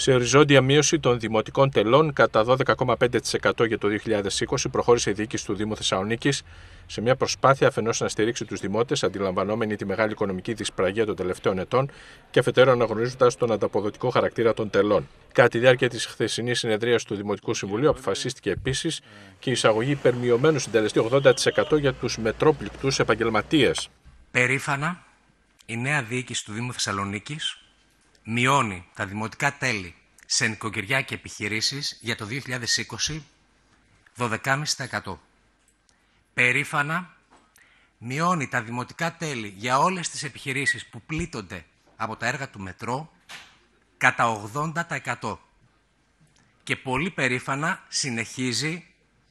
Σε οριζόντια μείωση των δημοτικών τελών κατά 12,5% για το 2020 προχώρησε η διοίκηση του Δήμου Θεσσαλονίκης σε μια προσπάθεια αφενός να στηρίξει τους δημότες, αντιλαμβανόμενοι τη μεγάλη οικονομική δυσπραγία των τελευταίων ετών και αφετέρου αναγνωρίζοντας τον ανταποδοτικό χαρακτήρα των τελών. Κατά τη διάρκεια της χθεσινής συνεδρίας του Δημοτικού Συμβουλίου αποφασίστηκε επίσης και η εισαγωγή υπερμειωμένου συντελεστή 80% για τους μετρόπληκτους επαγγελματίες. Περήφανα, η νέα διοίκηση του Δήμου Θεσσαλονίκης μειώνει τα δημοτικά τέλη σε νοικοκυριά και επιχειρήσεις για το 2020 12,5%. Περήφανα μειώνει τα δημοτικά τέλη για όλες τις επιχειρήσεις που πλήττονται από τα έργα του μετρό κατά 80%. Και πολύ περήφανα συνεχίζει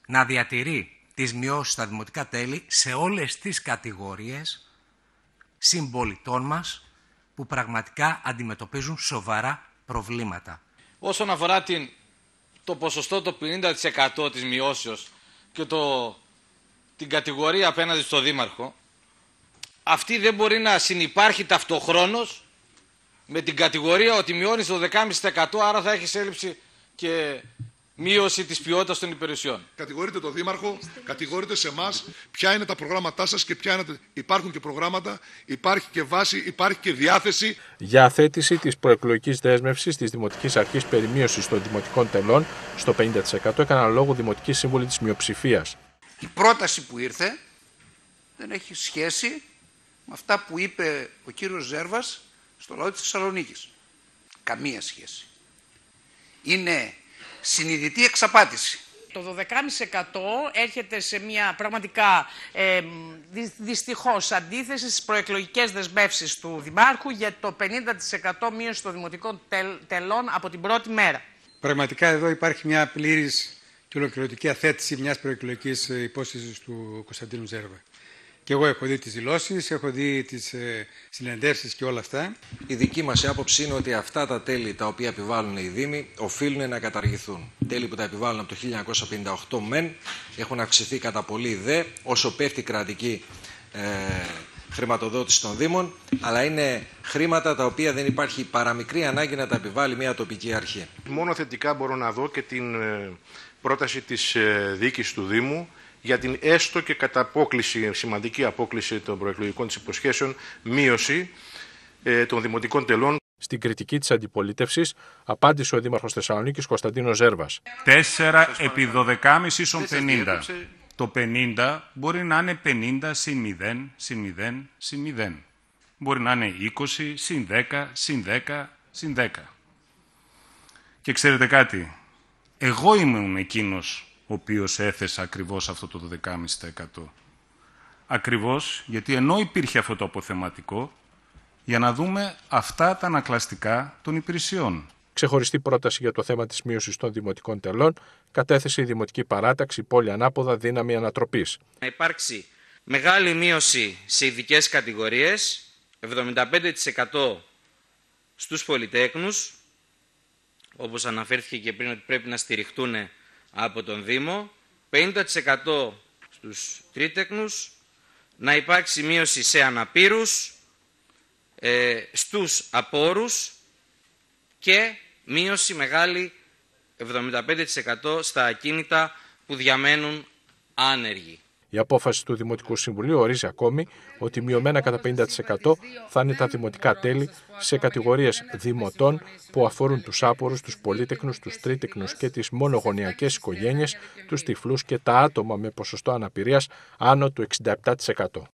να διατηρεί τις μειώσεις στα δημοτικά τέλη σε όλες τις κατηγορίες συμπολιτών μας που πραγματικά αντιμετωπίζουν σοβαρά προβλήματα. Όσον αφορά την, το ποσοστό το 50% της μειώσεως και το, την κατηγορία απέναντι στο Δήμαρχο, αυτή δεν μπορεί να συνεπάρχει ταυτοχρόνως με την κατηγορία ότι μειώνεις το 10,5% άρα θα έχεις έλλειψη και μείωση της ποιότητας των υπηρεσιών. Κατηγορείτε τον Δήμαρχο, κατηγορείτε σε εμάς ποια είναι τα προγράμματά σας και ποια είναι. Υπάρχουν και προγράμματα, υπάρχει και βάση, υπάρχει και διάθεση. Για αθέτηση της προεκλογικής δέσμευσης της Δημοτικής Αρχής Περιμείωση των Δημοτικών Τελών στο 50% έκαναν λόγο Δημοτική Σύμβουλη της Μειοψηφίας. Η πρόταση που ήρθε δεν έχει σχέση με αυτά που είπε ο κύριος Ζέρβας στο λαό της Θεσσαλονίκης. Καμία σχέση. Είναι συνειδητή εξαπάτηση. Το 12,5% έρχεται σε μια πραγματικά ε, δυστυχώς αντίθεση στις προεκλογικές δεσμεύσεις του Δημάρχου για το 50% μείωση των δημοτικών τελών από την πρώτη μέρα. Πραγματικά εδώ υπάρχει μια πλήρης και ολοκληρωτική αθέτηση μιας προεκλογικής υπόσχεσης του Κωνσταντίνου Ζέρβα. Και εγώ έχω δει τις δηλώσεις, έχω δει τις ε, συνεντεύσεις και όλα αυτά. Η δική μας άποψη είναι ότι αυτά τα τέλη τα οποία επιβάλλουν οι Δήμοι οφείλουν να καταργηθούν. Τέλη που τα επιβάλλουν από το 1958 μεν, έχουν αυξηθεί κατά πολύ δε, όσο πέφτει η κρατική ε, χρηματοδότηση των Δήμων, αλλά είναι χρήματα τα οποία δεν υπάρχει παραμικρή ανάγκη να τα επιβάλλει μια τοπική αρχή. Μόνο θετικά μπορώ να δω και την ε, πρόταση της ε, διοίκησης του Δήμου για την έστω και κατά απόκληση, σημαντική απόκληση των προεκλογικών της υποσχέσεων, μείωση ε, των δημοτικών τελών. Στην κριτική της αντιπολίτευσης απάντησε ο Δήμαρχος Θεσσαλονίκης Κωνσταντίνος Ζέρβας. 4 επί 12,5 ίσον 50. Το 50 μπορεί να είναι 50 συν 0, συν 0, συν 0. Μπορεί να είναι 20, συν 10, συν 10, συν 10. Και ξέρετε κάτι, εγώ ήμουν εκείνος ο οποίος έθεσε ακριβώς αυτό το 12,5%. Ακριβώς γιατί ενώ υπήρχε αυτό το αποθεματικό, για να δούμε αυτά τα ανακλαστικά των υπηρεσιών. Ξεχωριστή πρόταση για το θέμα της μείωσης των δημοτικών τελών κατέθεσε η Δημοτική Παράταξη Πόλη Ανάποδα Δύναμη Ανατροπής. Να υπάρξει μεγάλη μείωση σε ειδικές κατηγορίες, 75% στους πολυτέκνους, όπως αναφέρθηκε και πριν ότι πρέπει να στηριχτούν από τον Δήμο, 50% στους τρίτεκνους, να υπάρξει μείωση σε αναπήρους, ε, στους απόρους και μείωση μεγάλη 75% στα ακίνητα που διαμένουν άνεργοι. Η απόφαση του Δημοτικού Συμβουλίου ορίζει ακόμη ότι μειωμένα κατά 50% θα είναι τα δημοτικά τέλη σε κατηγορίες δημοτών που αφορούν τους άπορους, τους πολίτεκνους, τους τρίτεκνους και τις μονογονιακές οικογένειες, τους τυφλούς και τα άτομα με ποσοστό αναπηρίας άνω του 67%.